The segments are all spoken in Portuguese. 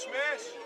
Mexe, mexe.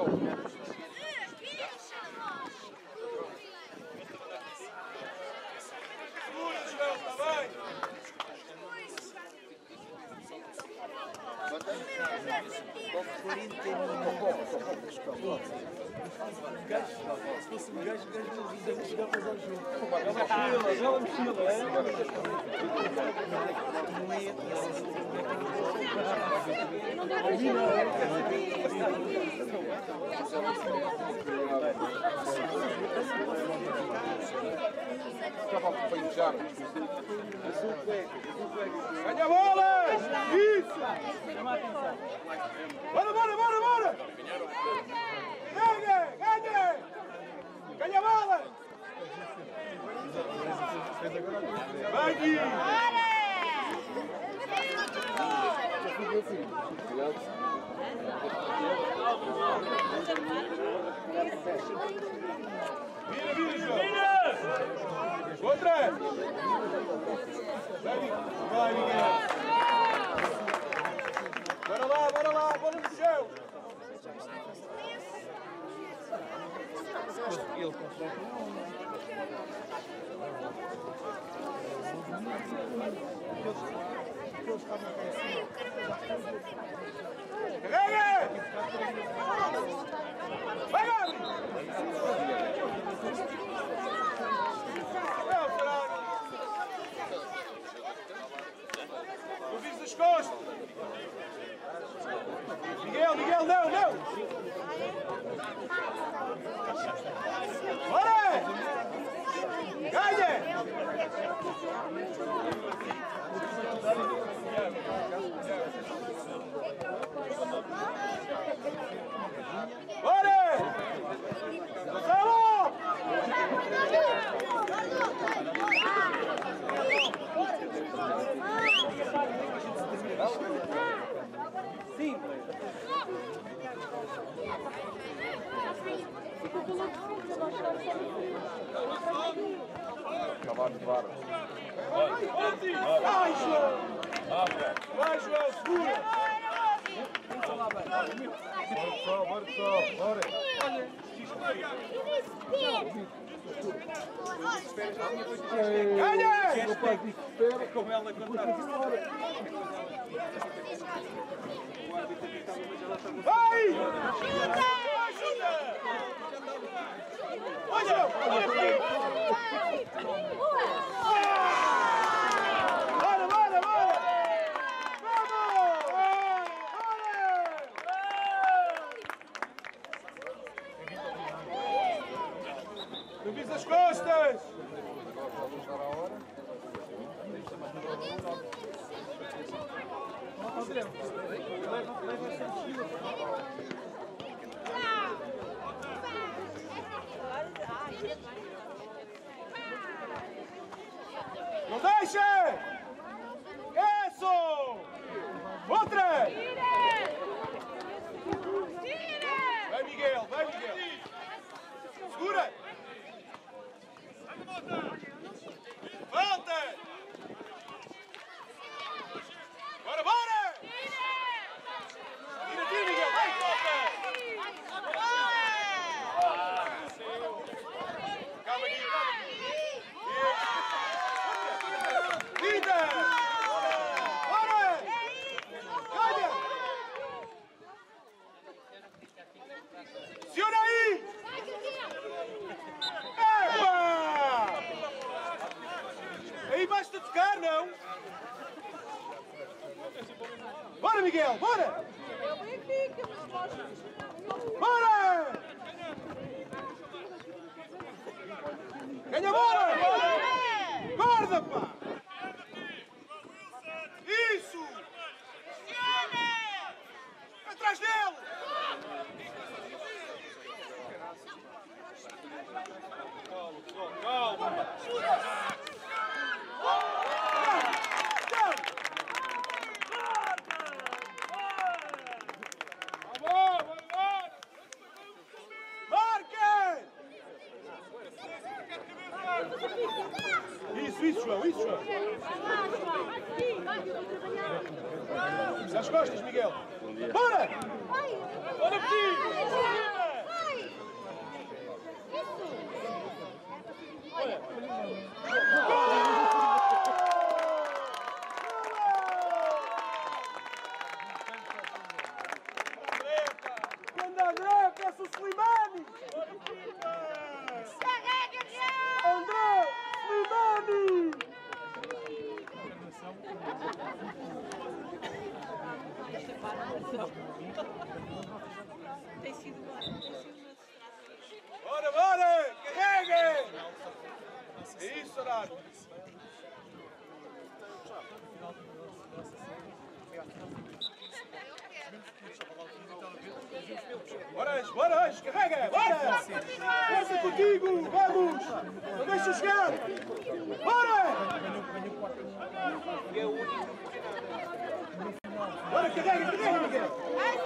Segura, João, está bem? Ganha a bola! Isso! Bora, bora, bora, bora! Ganha, ganha! Ganha a bola! Vai! Vira, vira, João! Outra! Vai, Miguel! Bora lá, bora lá, bora no chão! Carrega! Vai, Gabi! Não, caralho! Não vires as costas! Miguel, Miguel, não, não! Bora! Ganha! Bora! simples. Cavalo de vara. Vai, João! Vai, João, segura! Vamos falar bem. Bora, Olha! Olha! Olha! Olha! Olha! Olha! Olha! Olha! Olha! Olha! Olha! Olha Vai! Ajuda! Ajuda! Olha! Olha! Bora, bora, bora! Vamos! Bora! Não visa as costas! Não visa a hora. Não deixe!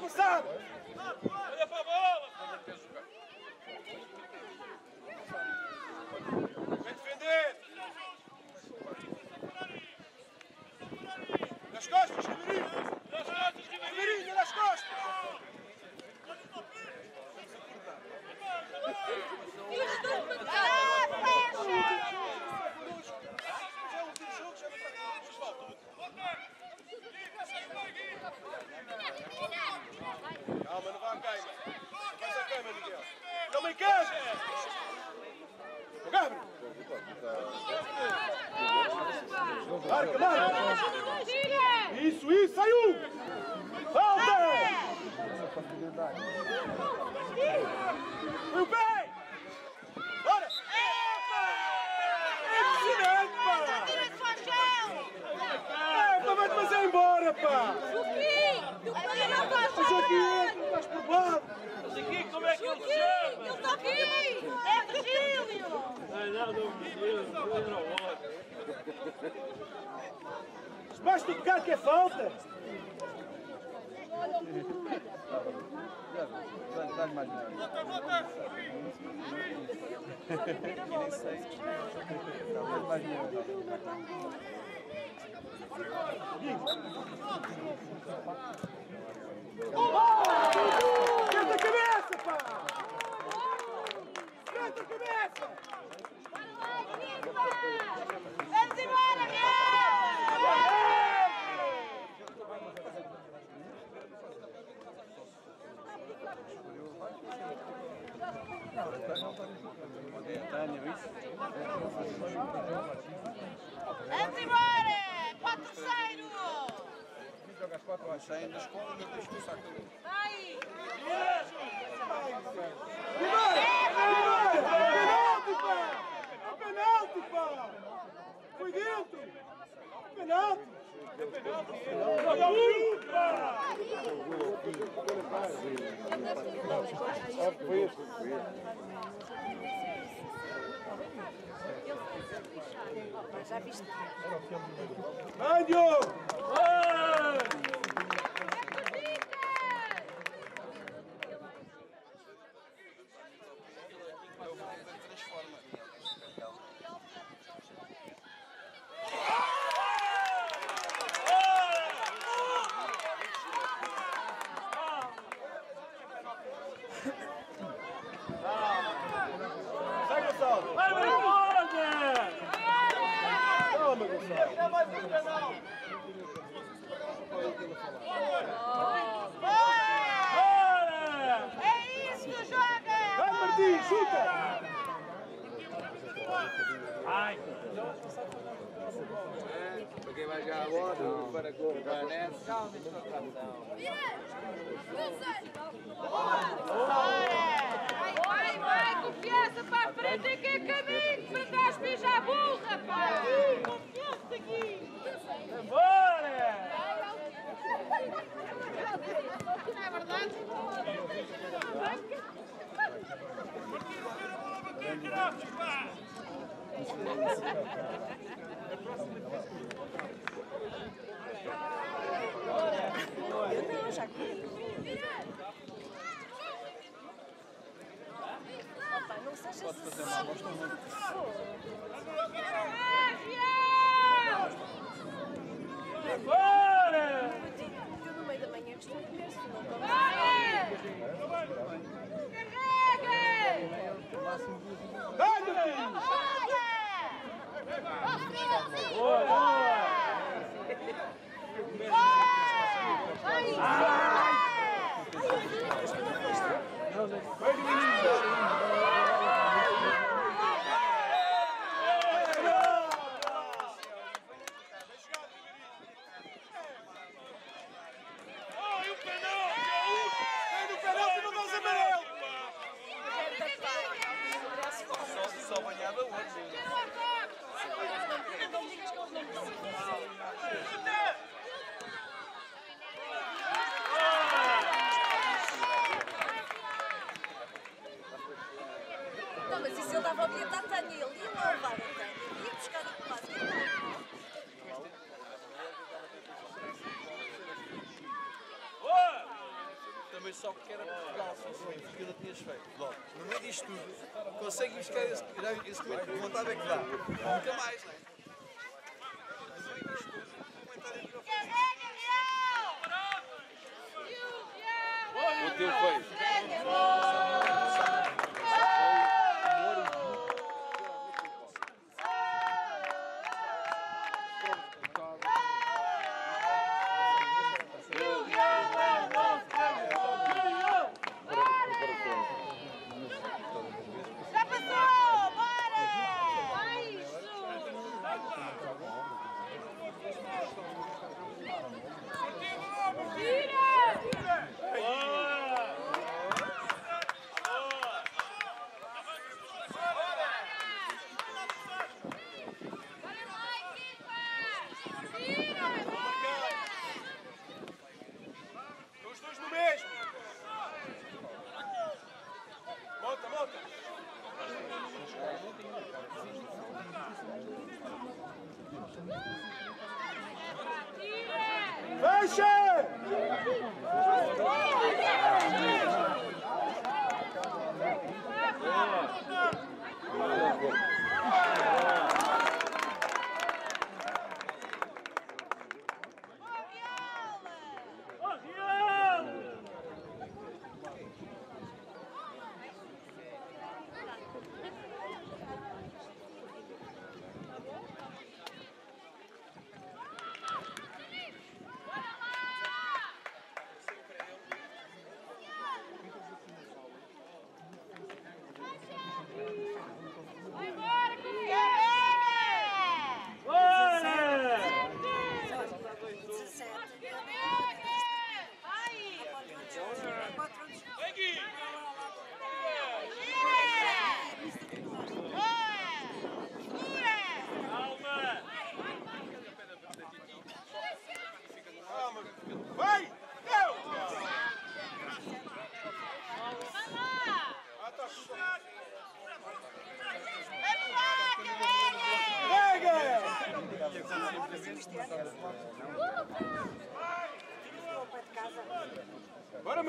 Gustavo! Olha pra bola! Defender! Nas costas, Camirinho! Nas costas! Gabriel! Gabriel! Marca, marca! Isso, isso, saiu! Falta! Foi o pé! Bora! impressionante, pá! É, mas vai te fazer embora, pá! Juquim! Juquim, fim! gosta! Juquim! Estás por lado! Mas aqui como é que ele se Ele chama? está aqui! É Virgílio! Não, não, não, não, não, vais tocar que é falta! Dá-lhe mais dinheiro. Dá-lhe mais dinheiro. Esquenta a cabeça, pá! A cabeça! Vamos embora, meu! 24 horas, saem da escola e depois do saco. Vai! Primeiro! Primeiro! Penalti, pá! É penalti, pá! Foi dentro! É penalti! É penalti! Joga um, pá! Foi este, foi este. Já viste? Vai, Diogo! Vai! Só porque era Portugal, se que ainda tinhas feito. Logo, no meio disto tudo, consegue buscar esse, esse de vontade é que dá. Nunca mais, não é?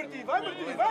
Выберите, выберите, выберите!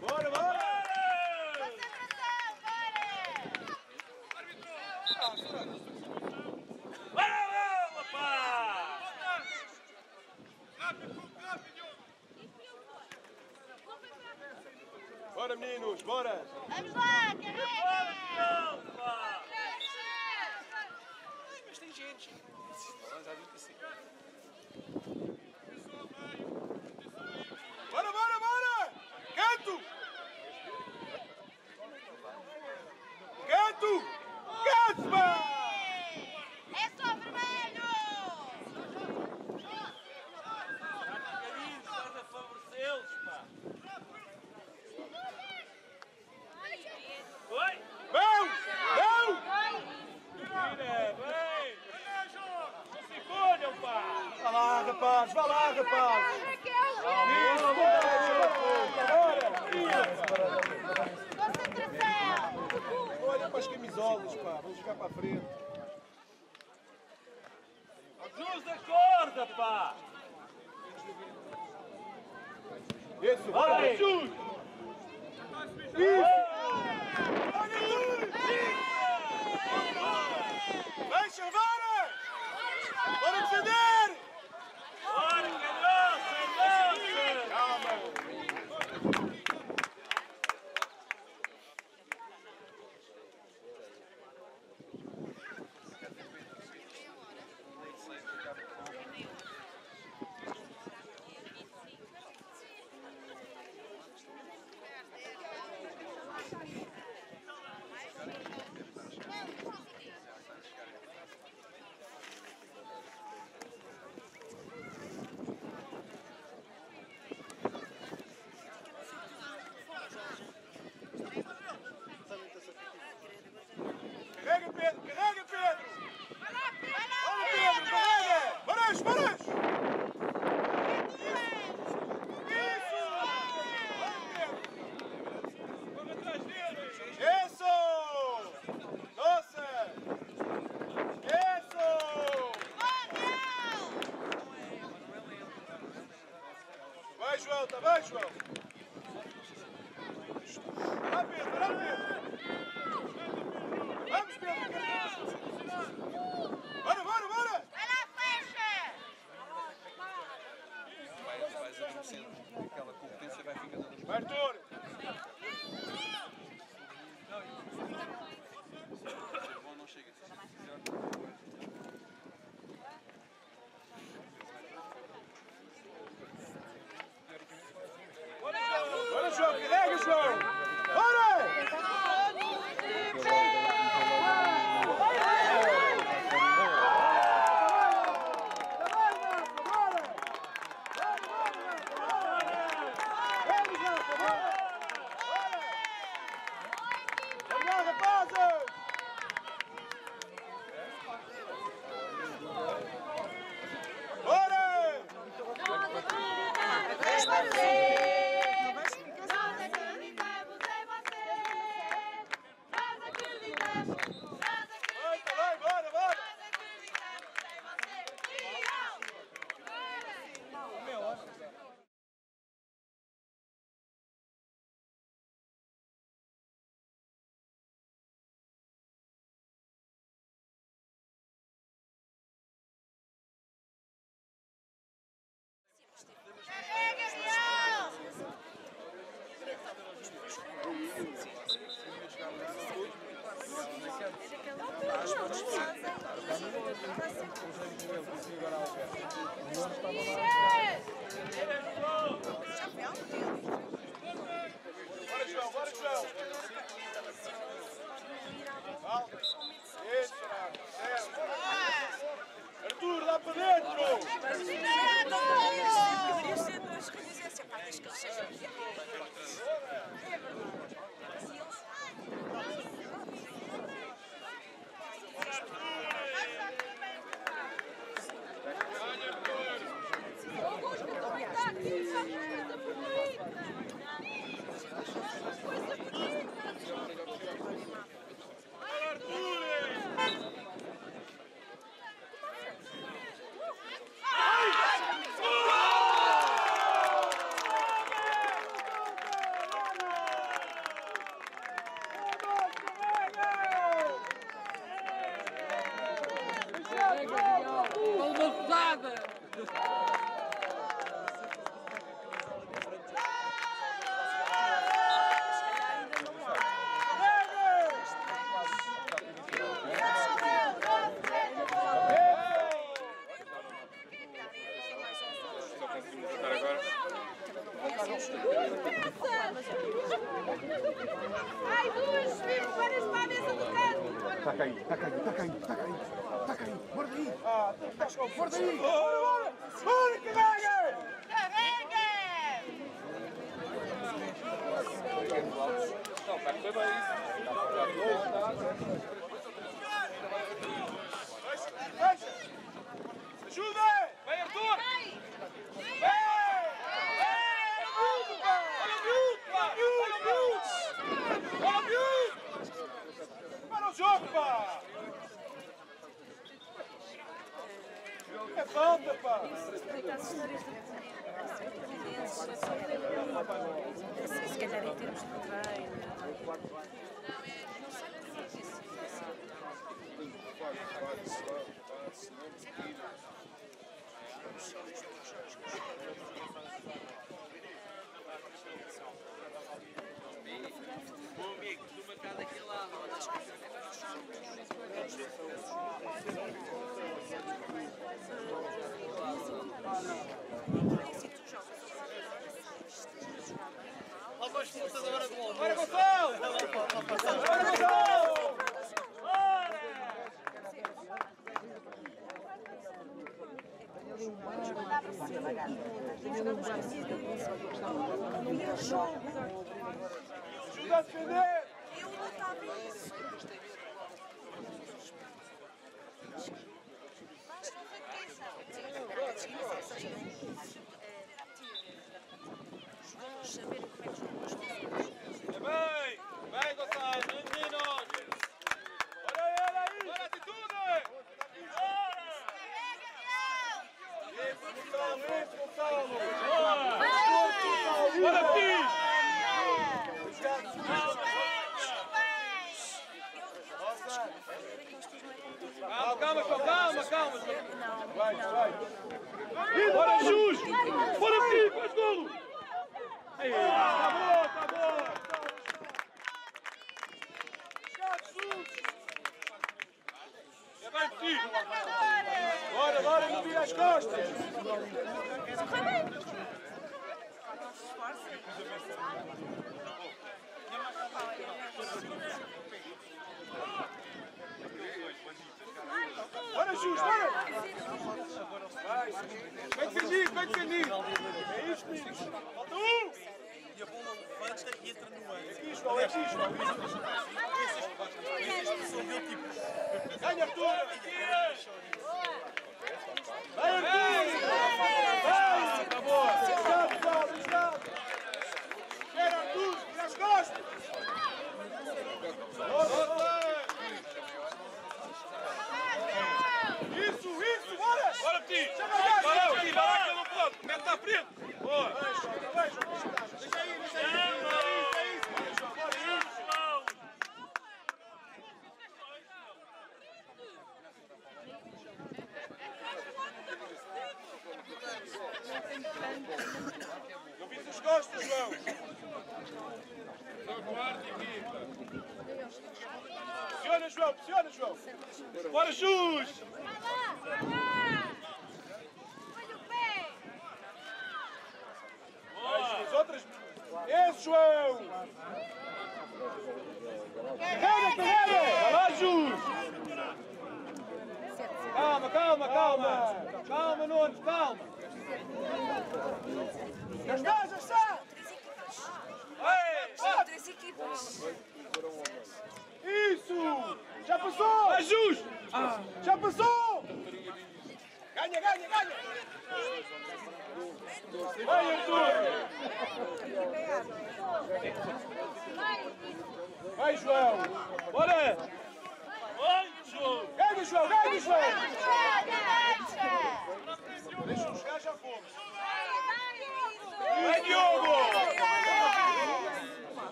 Bora, bora! Pedro Paulo. Olha para as camisolas, pá. Vamos ficar para frente. João, tá bem, João? Bom amigo, tu marcar daquele lado, mas as coisas. Olha as forças agora de Judas Fener! запрет!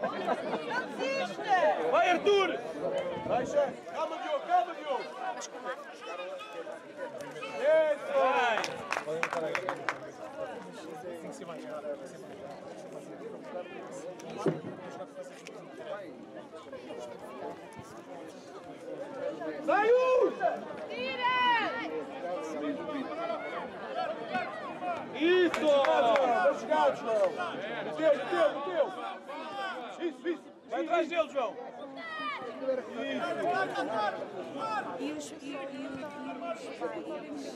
Não! Vai, Arthur! Deixa! Calma, Diogo! Calma, Diogo! A Isso! Tem que ser mais claro. Tem que ser mais claro. Saiu! Tira! Isso! Chegados, não! Meteu, meteu, meteu! Vai atrás dele, João. E os, e, e os pais.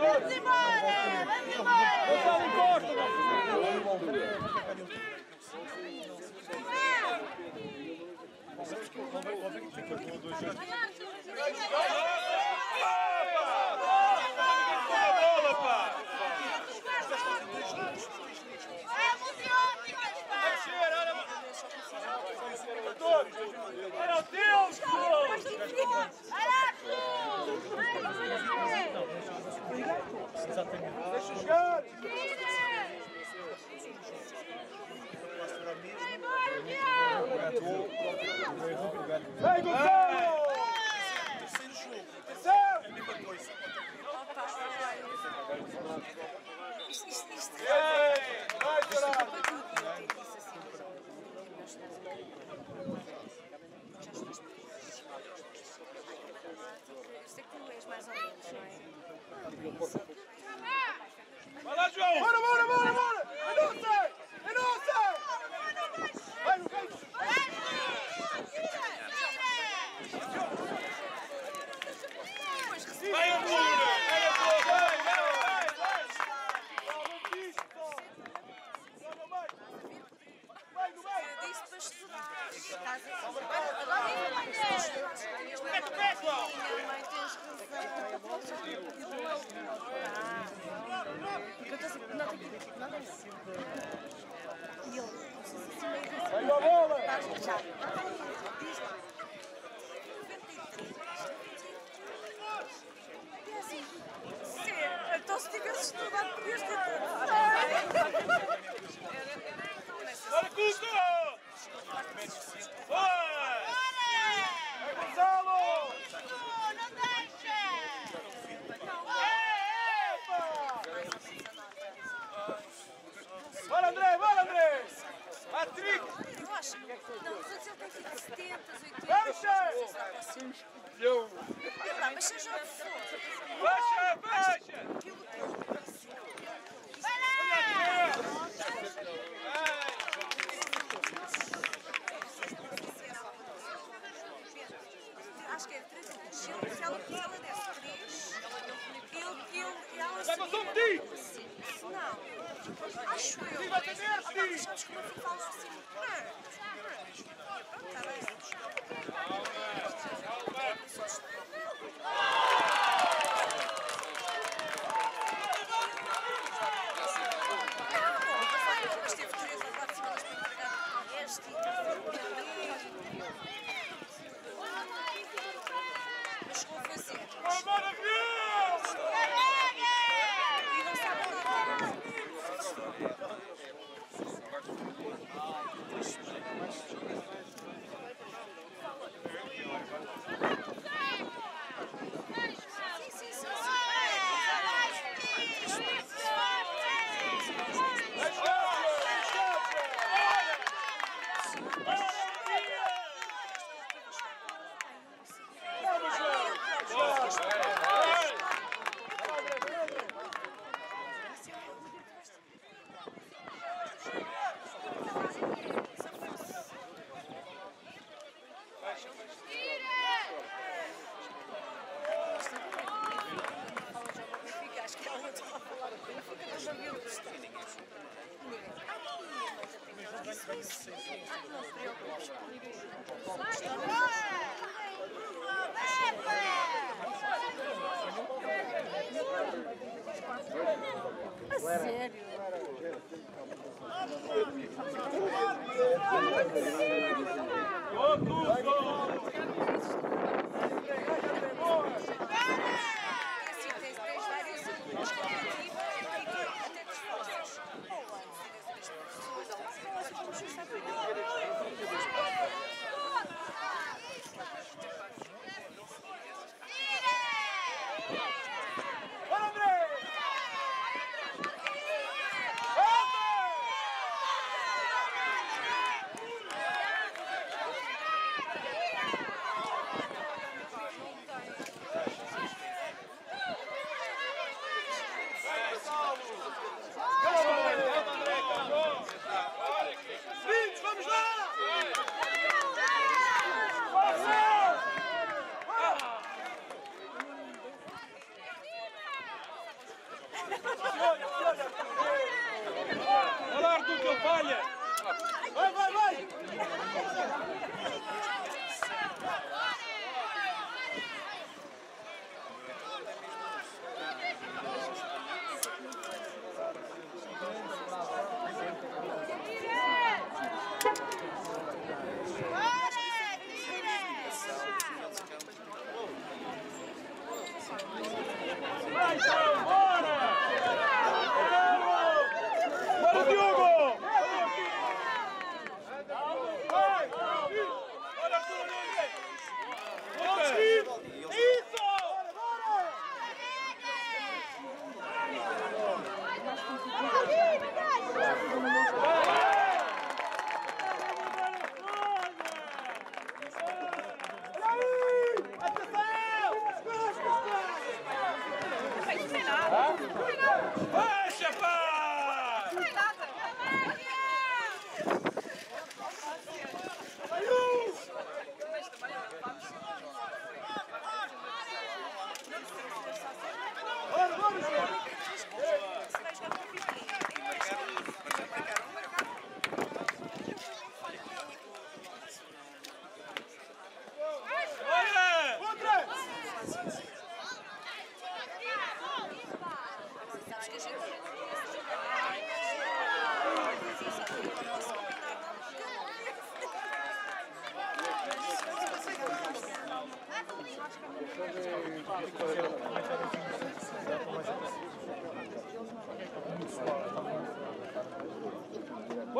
todos! Vamos embora! Vamos embora! Vamos encosta! Vamos! Vamos! something.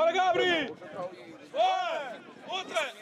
Bora, Gabri! Bora! Outra!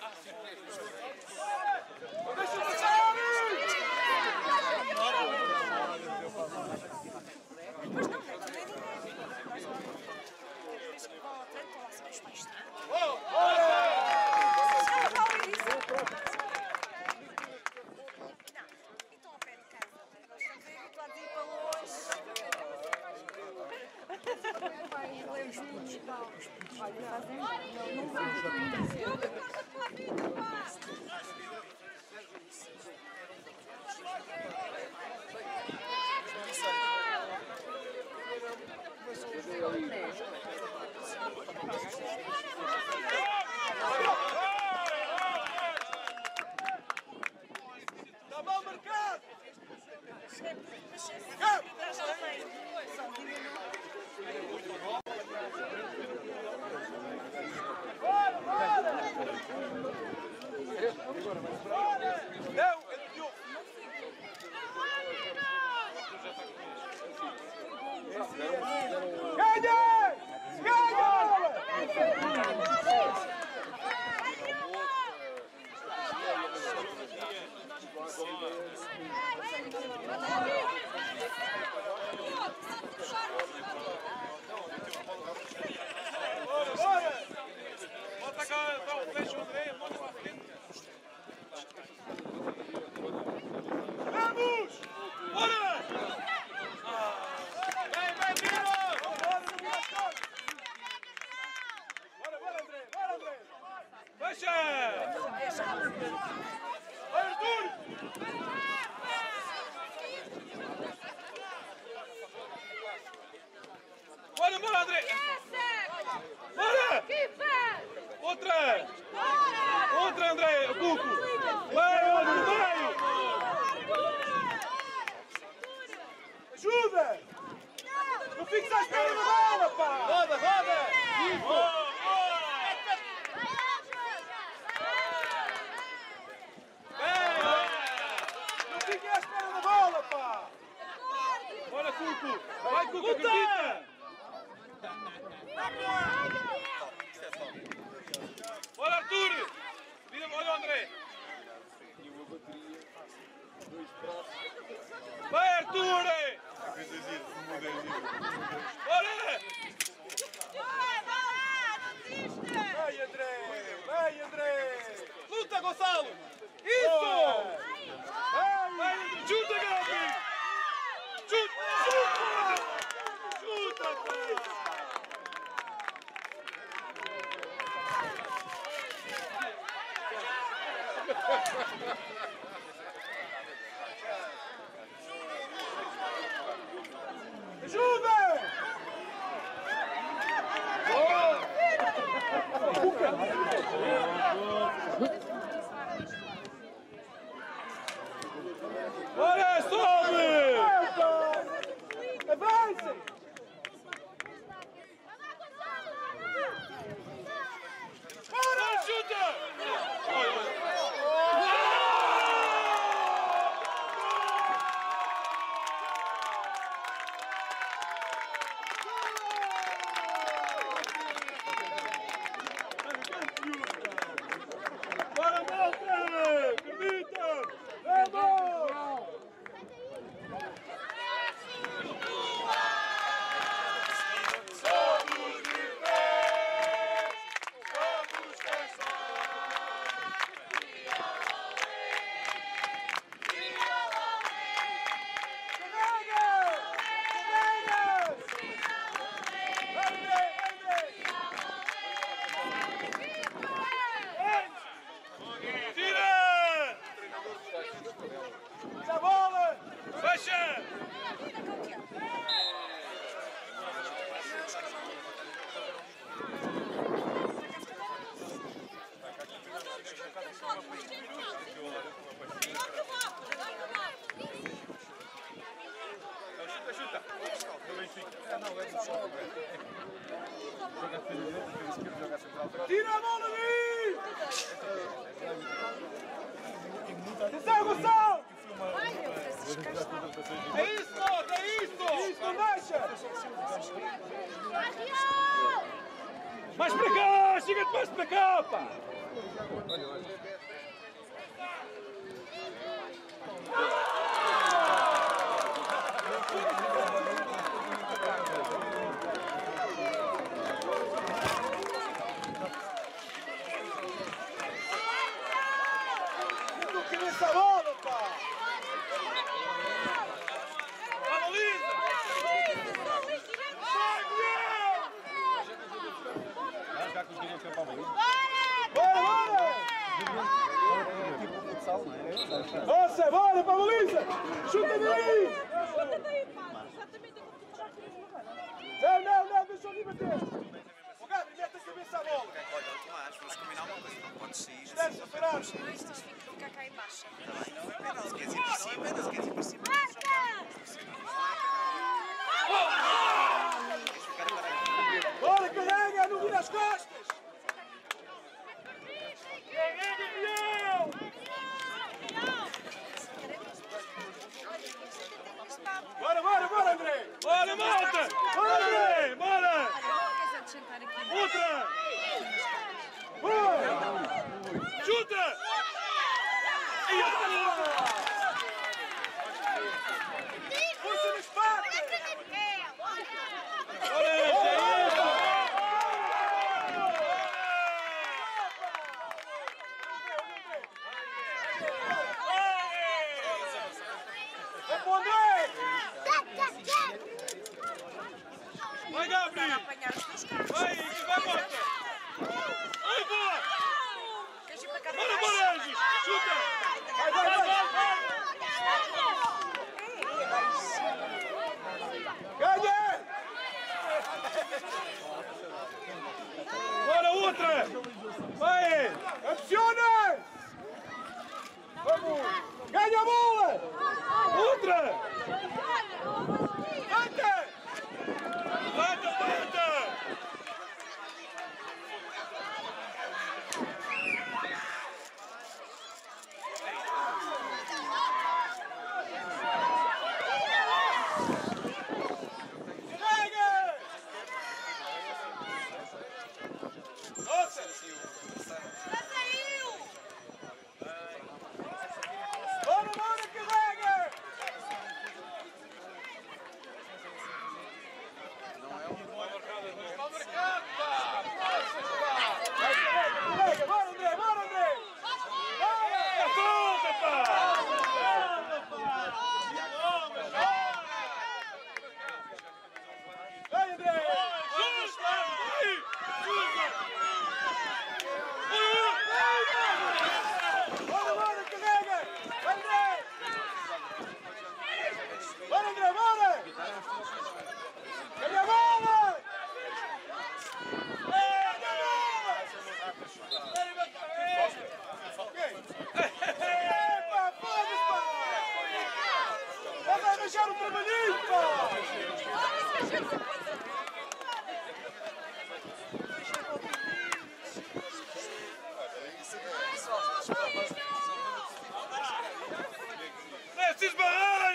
Show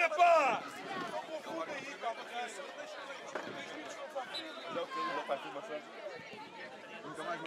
é pá! Vai,